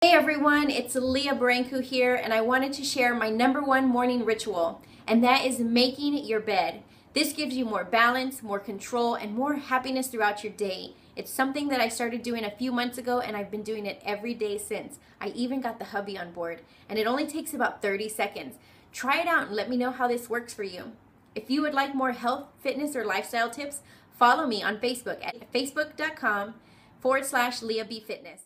Hey everyone, it's Leah Bahrencu here, and I wanted to share my number one morning ritual, and that is making your bed. This gives you more balance, more control, and more happiness throughout your day. It's something that I started doing a few months ago, and I've been doing it every day since. I even got the hubby on board, and it only takes about 30 seconds. Try it out and let me know how this works for you. If you would like more health, fitness, or lifestyle tips, follow me on Facebook at facebook.com forward slash Leah B Fitness.